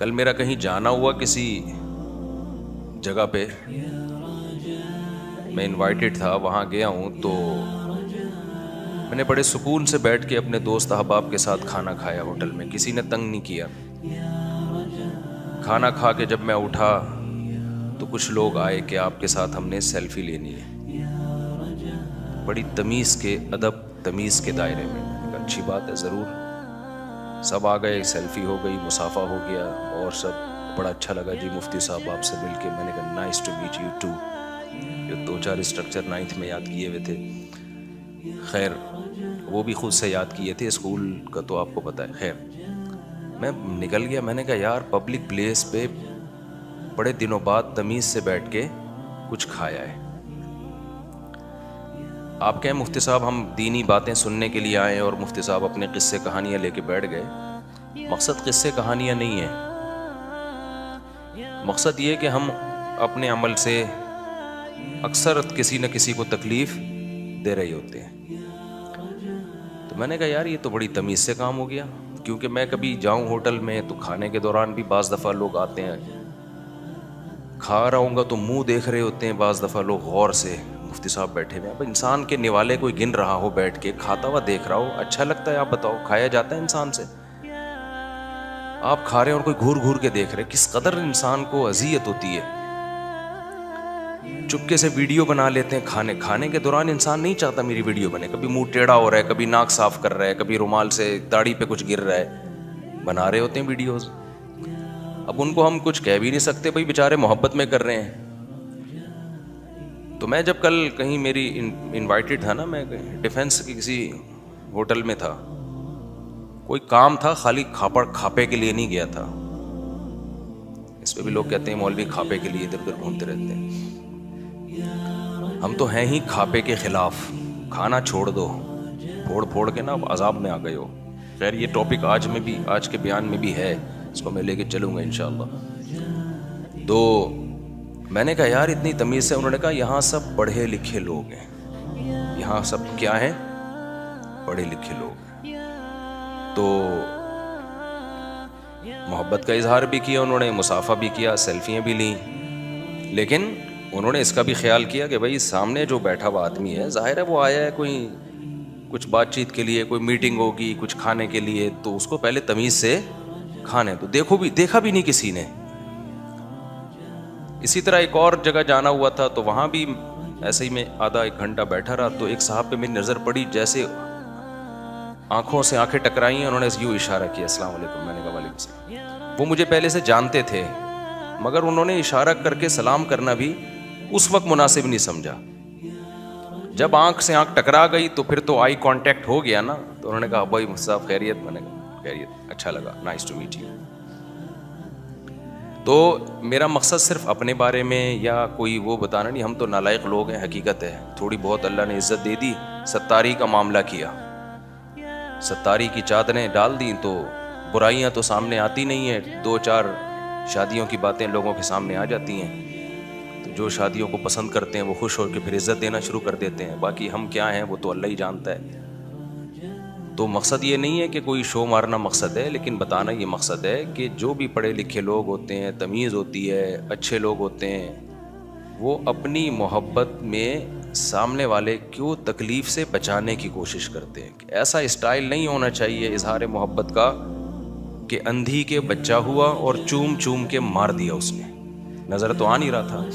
कल मेरा कहीं जाना हुआ किसी जगह पे, मैं इनवाइटेड था, वहाँ गया हूँ तो मैंने बड़े सुकून से बैठ के अपने दोस्त अहबाब के साथ खाना खाया होटल में। किसी ने तंग नहीं किया। खाना खा के जब मैं उठा तो कुछ लोग आए कि आपके साथ हमने सेल्फी लेनी है। बड़ी तमीज़ के, अदब तमीज़ के दायरे में। अच्छी बात है, ज़रूर। सब आ गए सेल्फी हो गई, मुसाफा हो गया, और सब। बड़ा अच्छा लगा जी मुफ्ती साहब आपसे मिल के मैंने कहा nice to meet you too ये दो चार स्ट्रक्चर नाइन्थ में याद किए हुए थे। खैर, वो भी खुद से याद किए थे। स्कूल का तो आपको पता है। खैर, मैं निकल गया। मैंने कहा, यार पब्लिक प्लेस पे बड़े दिनों बाद तमीज़ से बैठ के कुछ खाया है। आप कहें, मुफ्ती साहब, हम दीनी बातें सुनने के लिए आए और मुफ्ती साहब अपने किस्से कहानियाँ लेके बैठ गए। मकसद किस्से कहानियाँ नहीं है। मकसद ये कि हम अपने अमल से अक्सर किसी न किसी को तकलीफ़ दे रहे होते हैं। तो मैंने कहा, यार, ये तो बड़ी तमीज़ से काम हो गया। क्योंकि मैं कभी जाऊँ होटल में तो खाने के दौरान भी बज़ दफ़ा लोग आते हैं। खा रहा हूँ तो मुँह देख रहे होते हैं, बज़ दफ़ा लोग गौर से। मुफ्ती साहब बैठे हुए अब इंसान के निवाले कोई गिन रहा हो बैठ के, खाता हुआ देख रहा हो अच्छा लगता है, आप बताओ, खाया जाता है इंसान से? आप खा रहे हैं और कोई घूर घूर के देख रहे किस कदर इंसान को अजियत होती है? चुपके से वीडियो बना लेते हैं खाने। खाने के दौरान इंसान नहीं चाहता मेरी वीडियो बने। कभी मुँह टेढ़ा हो रहा है, कभी नाक साफ़ कर रहा है, कभी रुमाल से दाढ़ी पे कुछ गिर रहा है। बना रहे होते हैं वीडियोस अब उनको हम कुछ कह भी नहीं सकते, भाई, बेचारे मोहब्बत में कर रहे हैं। तो मैं जब कल कहीं मेरी इनवाइटेड था ना, मैं डिफेंस के किसी होटल में था, कोई काम था, खाली खापड़ खापे के लिए नहीं गया था। इस पर भी लोग कहते हैं, मौलवी खापे के लिए इधर उधर घूमते रहते हैं। हम तो हैं ही खापे के खिलाफ। खाना छोड़ दो। फोड़ फोड़ के ना अजाब में आ गए हो। खैर, ये टॉपिक आज में भी, आज के बयान में भी है। इसको मैं लेके चलूँगा इन तो मैंने कहा, यार, इतनी तमीज़ से उन्होंने कहा, यहाँ सब पढ़े लिखे लोग हैं। यहाँ सब क्या हैं? पढ़े लिखे लोग तो मोहब्बत का इजहार भी किया उन्होंने, मुसाफा भी किया, सेल्फियाँ भी ली। लेकिन उन्होंने इसका भी ख्याल किया कि भाई, सामने जो बैठा हुआ आदमी है, ज़ाहिर है वो आया है कोई, कुछ बातचीत के लिए, कोई मीटिंग होगी, कुछ खाने के लिए तो उसको पहले तमीज़ से खाने तो देखो भी, देखा भी नहीं किसी ने। इसी तरह एक और जगह जाना हुआ था तो वहाँ भी ऐसे ही मैं आधा एक घंटा बैठा रहा तो एक साहब पे मेरी नज़र पड़ी, जैसे आँखों से आँखें टकराई उन्होंने यूँ इशारा किया वालेकुम, मैंने कहा, वालेकुम वो मुझे पहले से जानते थे, मगर उन्होंने इशारा करके सलाम करना भी उस वक्त मुनासिब नहीं समझा। जब आँख से आँख टकरा गई तो फिर तो आई कांटेक्ट हो गया ना तो उन्होंने कहा भाई साहब खैरियत? मैंने कहा, खैरियत अच्छा लगा, नाइस टू मीट यू। तो मेरा मकसद सिर्फ़ अपने बारे में या कोई वो बताना नहीं, हम तो नालायक लोग हैं, हकीकत है। थोड़ी बहुत अल्लाह ने इज़्ज़त दे दी, सत्तारी का मामला किया। सत्तारी की चादरें डाल दी तो बुराइयाँ तो सामने आती नहीं है। दो चार शादियों की बातें लोगों के सामने आ जाती हैं। तो जो शादियों को पसंद करते हैं, वो खुश होकर फिर इज़्ज़त देना शुरू कर देते हैं। बाकी हम क्या हैं, वो तो अल्लाह ही जानता है। तो मकसद ये नहीं है कि कोई शो मारना मकसद है, लेकिन बताना ये मकसद है कि जो भी पढ़े लिखे लोग होते हैं, तमीज़ होती है, अच्छे लोग होते हैं, वो अपनी मोहब्बत में सामने वाले क्यों तकलीफ़ से बचाने की कोशिश करते हैं। ऐसा स्टाइल नहीं होना चाहिए इजहार मोहब्बत का कि अंधी के बच्चा हुआ और चूम चूम के मार दिया उसने। नज़र तो आ नहीं रहा था।